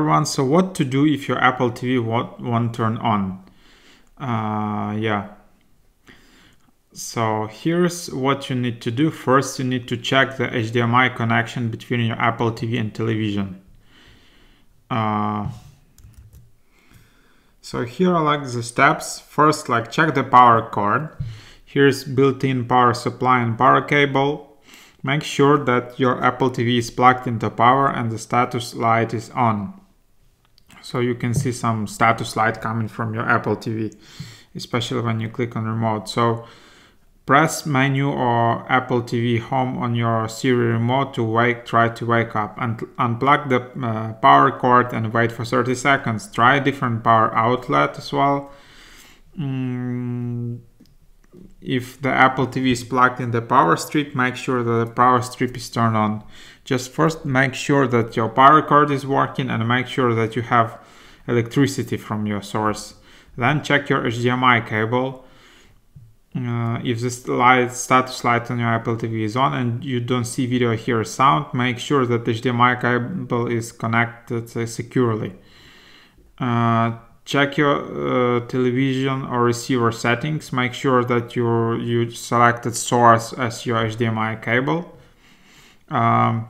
everyone. So what to do if your Apple TV won't, won't turn on? Uh, yeah. So here's what you need to do. First, you need to check the HDMI connection between your Apple TV and television. Uh, so here are like the steps. First, like check the power cord. Here's built-in power supply and power cable. Make sure that your Apple TV is plugged into power and the status light is on. So you can see some status light coming from your Apple TV, especially when you click on remote. So press menu or Apple TV home on your Siri remote to wake, try to wake up and unplug the uh, power cord and wait for 30 seconds. Try different power outlet as well. Mm, if the Apple TV is plugged in the power strip, make sure that the power strip is turned on. Just first make sure that your power cord is working and make sure that you have electricity from your source. Then check your HDMI cable. Uh, if the light, status light on your Apple TV is on and you don't see video hear sound, make sure that the HDMI cable is connected uh, securely. Uh, check your uh, television or receiver settings. Make sure that you you selected source as your HDMI cable. Um,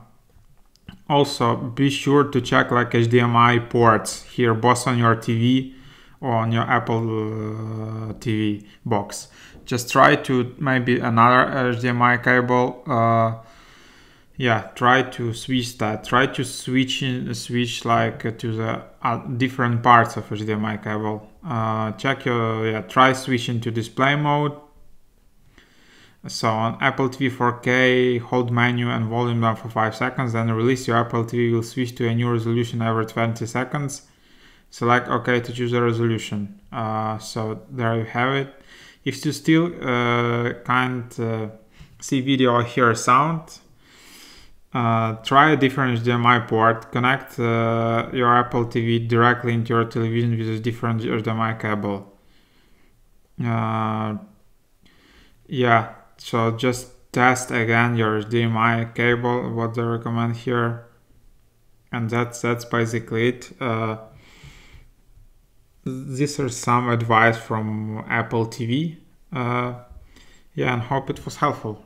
also be sure to check like HDMI ports here both on your TV or on your Apple uh, TV box. Just try to maybe another HDMI cable uh, yeah try to switch that. Try to switch in switch like to the uh, different parts of HDMI cable. Uh, check your yeah try switching to display mode. So on Apple TV 4K hold menu and volume down for 5 seconds then release your Apple TV will switch to a new resolution every 20 seconds. Select OK to choose the resolution. Uh, so there you have it. If you still uh, can't uh, see video or hear sound uh, try a different HDMI port. Connect uh, your Apple TV directly into your television with a different HDMI cable. Uh, yeah, so just test again your HDMI cable. What they recommend here, and that's that's basically it. Uh, these are some advice from Apple TV. Uh, yeah, and hope it was helpful.